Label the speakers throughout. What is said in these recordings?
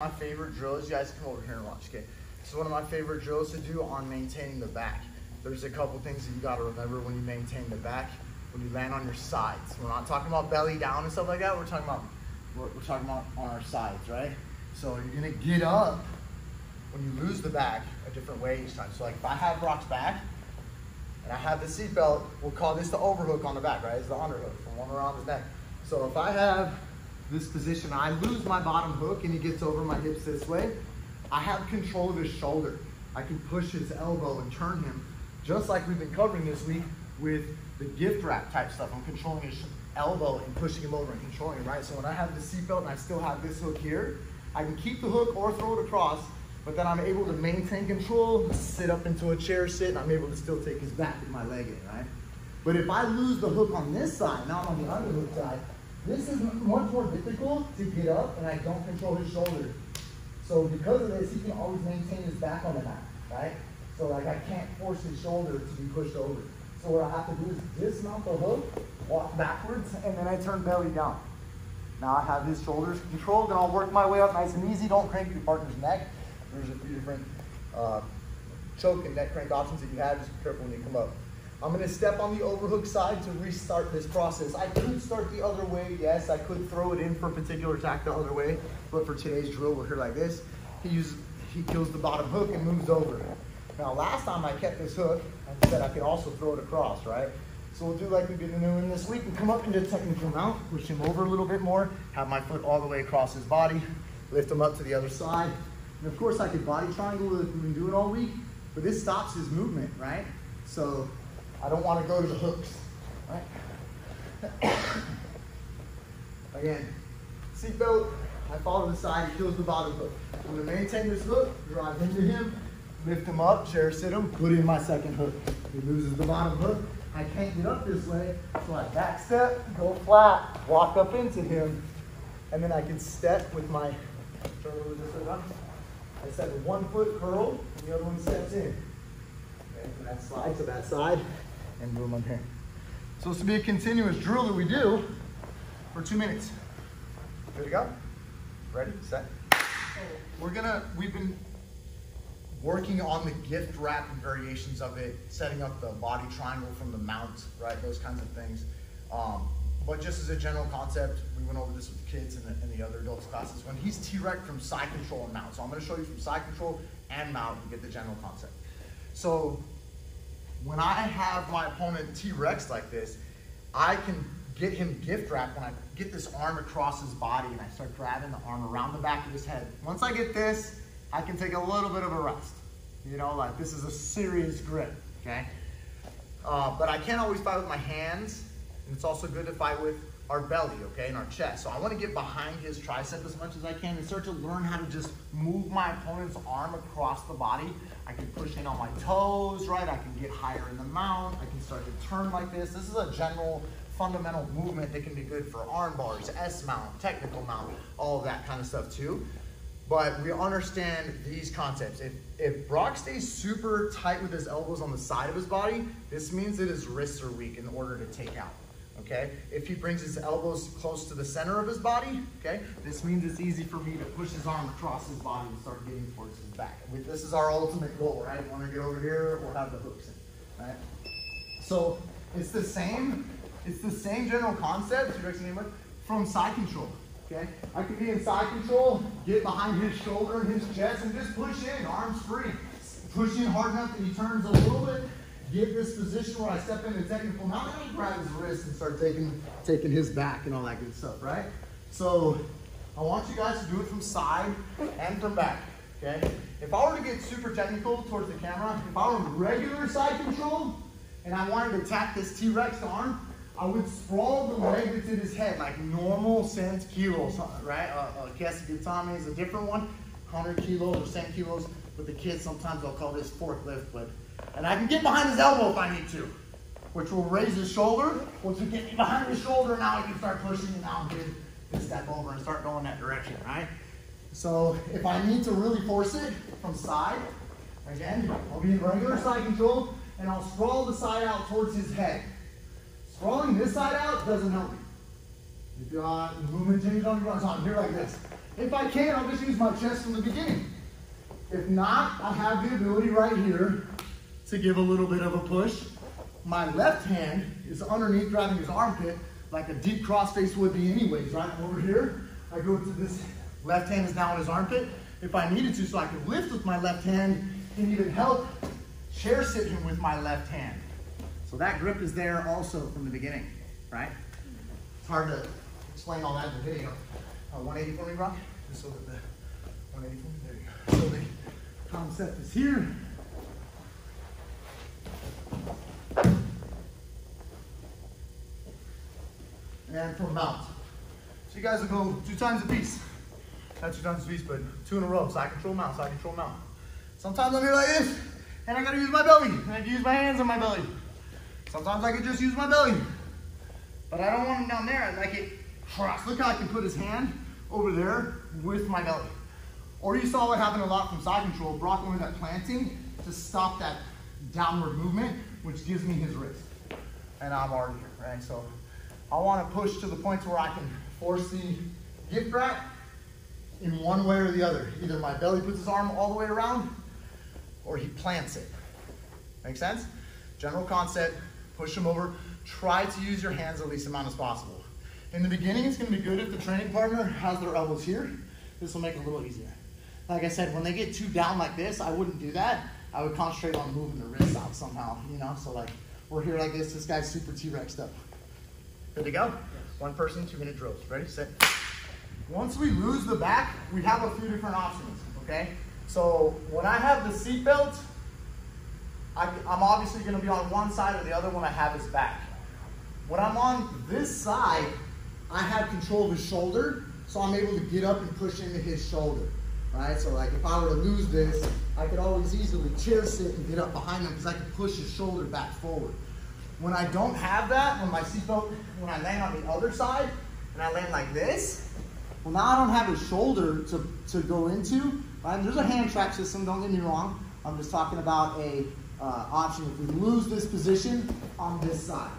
Speaker 1: My favorite drills, you guys come over here and watch, okay? This is one of my favorite drills to do on maintaining the back. There's a couple things that you gotta remember when you maintain the back, when you land on your sides. We're not talking about belly down and stuff like that, we're talking about, we're, we're talking about on our sides, right? So you're gonna get up when you lose the back a different way each time. So like if I have Brock's back, and I have the seatbelt, we'll call this the overhook on the back, right? It's the underhook from one around his neck. So if I have this position, I lose my bottom hook and he gets over my hips this way, I have control of his shoulder. I can push his elbow and turn him, just like we've been covering this week with the gift wrap type stuff. I'm controlling his elbow and pushing him over and controlling him, right? So when I have the seatbelt and I still have this hook here, I can keep the hook or throw it across, but then I'm able to maintain control, sit up into a chair sit, and I'm able to still take his back with my leg in, right? But if I lose the hook on this side, not on the underhook side, this is much more difficult to get up and I don't control his shoulder. So because of this, he can always maintain his back on the mat, right? So like I can't force his shoulder to be pushed over. So what I have to do is dismount the hook, walk backwards, and then I turn belly down. Now I have his shoulders controlled, and I'll work my way up nice and easy. Don't crank your partner's neck. There's a few different uh, choke and neck crank options that you have. Just be careful when you come up. I'm gonna step on the overhook side to restart this process. I could start the other way, yes. I could throw it in for a particular attack the other way, but for today's drill, we're here like this. He uses, he kills the bottom hook and moves over. Now, last time I kept this hook, I said I could also throw it across, right? So we'll do like we've been doing this week and come up into technical mount, push him over a little bit more, have my foot all the way across his body, lift him up to the other side. And of course I could body triangle like we've been doing all week, but this stops his movement, right? So I don't want to go to the hooks, right? Again, seatbelt, I fall to the side, he kills the bottom hook. I'm going to maintain this hook, drive into him, lift him up, chair sit him, put in my second hook. He loses the bottom hook. I can't get up this way, so I back step, go flat, walk up into him, and then I can step with my, I step with one foot curl, and the other one steps in. And that slide to that side, and boom, I'm here. So this will be a continuous drill that we do for two minutes. Good to go? Ready, set. We're gonna, we've been working on the gift wrap and variations of it, setting up the body triangle from the mount, right? Those kinds of things. Um, but just as a general concept, we went over this with the kids in the, in the other adults classes. When he's T-Rex from side control and mount. So I'm gonna show you from side control and mount to get the general concept. So when I have my opponent T-Rex like this, I can get him gift wrapped when I get this arm across his body and I start grabbing the arm around the back of his head. Once I get this, I can take a little bit of a rest. You know, like this is a serious grip, okay? Uh, but I can't always fight with my hands, and it's also good to fight with our belly, okay, and our chest. So I want to get behind his tricep as much as I can and start to learn how to just move my opponent's arm across the body. I can push in on my toes, right? I can get higher in the mount. I can start to turn like this. This is a general fundamental movement that can be good for arm bars, S mount, technical mount, all of that kind of stuff too. But we understand these concepts. If, if Brock stays super tight with his elbows on the side of his body, this means that his wrists are weak in order to take out okay? If he brings his elbows close to the center of his body, okay, this means it's easy for me to push his arm across his body and start getting towards his back. This is our ultimate goal, right? Want to get over here or have the hooks in, right? So it's the same, it's the same general concept, from side control, okay? I can be in side control, get behind his shoulder and his chest and just push in, arms free. Push in hard enough that he turns a little bit, get this position where I step in into technical mount and grab his wrist and start taking, taking his back and all that good stuff, right? So I want you guys to do it from side and from back, okay? If I were to get super technical towards the camera, if I were regular side control and I wanted to attack this T-Rex arm, I would sprawl the leg that's in his head like normal cent kilos, right? Uh, uh, is a different one, 100 kilos or cent kilos. With the kids, sometimes I'll call this forklift, but and I can get behind his elbow if I need to, which will raise his shoulder, which will get me behind his shoulder. Now I can start pushing and now good to step over and start going that direction, right? So if I need to really force it from side, again, I'll be in regular side control and I'll sprawl the side out towards his head. Sprawling this side out doesn't help me. If you got movement change on your run, so I'm here like this. If I can, I'll just use my chest from the beginning. If not, I have the ability right here to give a little bit of a push. My left hand is underneath grabbing his armpit like a deep cross face would be anyways, right? Over here, I go to this, left hand is now in his armpit. If I needed to, so I could lift with my left hand and even help chair sit him with my left hand. So that grip is there also from the beginning, right? It's hard to explain all that in the video. Uh, 180 for me, Brock? Just so that the 180 for me, there you go. So the concept is here. And from mount. So you guys will go two times a piece. Not two times a piece, but two in a row. Side control mount, side control mount. Sometimes I'm here like this, and I gotta use my belly. And I have to use my hands on my belly. Sometimes I can just use my belly. But I don't want him down there. I like it cross. Look how I can put his hand over there with my belly. Or you saw what happened a lot from side control. Brock went that planting to stop that downward movement, which gives me his wrist. And I'm already here, right? So I want to push to the point where I can force the gift wrap in one way or the other. Either my belly puts his arm all the way around or he plants it. Make sense? General concept, push him over. Try to use your hands the least amount as possible. In the beginning, it's gonna be good if the training partner has their elbows here. This will make it a little easier. Like I said, when they get too down like this, I wouldn't do that. I would concentrate on moving the wrists out somehow, you know? So like, we're here like this, this guy's super T-Rex up. Good to go? One person, two minute drills. Ready, set. Once we lose the back, we have a few different options, okay? So when I have the seatbelt, I'm obviously gonna be on one side or the other when I have his back. When I'm on this side, I have control of his shoulder, so I'm able to get up and push into his shoulder, right? So like if I were to lose this, I could always easily chair sit and get up behind him because I can push his shoulder back forward. When I don't have that, when my seatbelt, when I land on the other side, and I land like this, well now I don't have a shoulder to, to go into, right? There's a hand track system, don't get me wrong. I'm just talking about a uh, option if we lose this position on this side,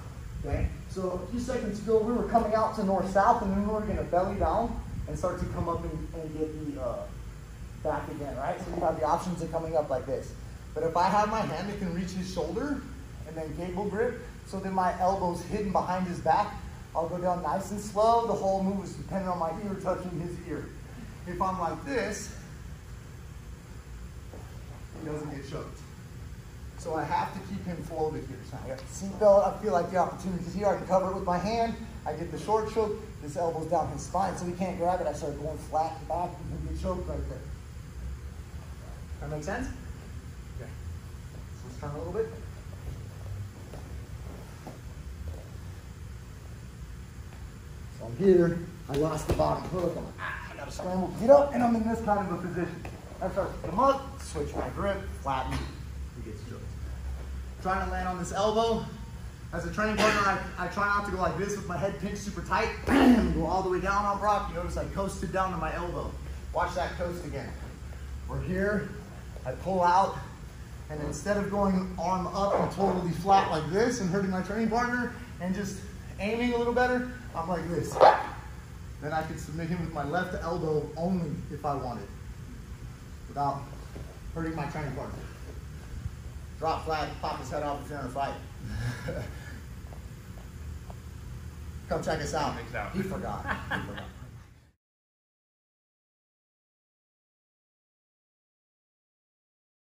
Speaker 1: okay? So a few seconds ago, we were coming out to north-south, and then we were gonna belly down and start to come up and, and get the uh, back again, right? So you have the options of coming up like this. But if I have my hand that can reach his shoulder, and then cable grip, so then my elbow's hidden behind his back, I'll go down nice and slow. The whole move is dependent on my ear touching his ear. If I'm like this, he doesn't get choked. So I have to keep him folded here. So I got the seatbelt. I feel like the opportunity is here. I can cover it with my hand. I get the short choke. This elbow's down his spine, so he can't grab it. I start going flat back, and get choked right there. That make sense? Okay. So let's turn a little bit. So I'm here. I lost the bottom hook. I'm like, ah, I gotta scramble, get up, and I'm in this kind of a position. I start to come up, switch my grip, flatten, he gets choked. Trying to land on this elbow. As a training partner, I, I try not to go like this with my head pinched super tight. Go all the way down on Brock. You notice I coasted down to my elbow. Watch that coast again. We're here, I pull out, and instead of going arm up and totally flat like this and hurting my training partner and just aiming a little better, I'm like this. Then I could submit him with my left elbow only if I wanted, without hurting my training partner. Drop flag, pop his head off if you're in a fight. Come check us out. He forgot. He forgot.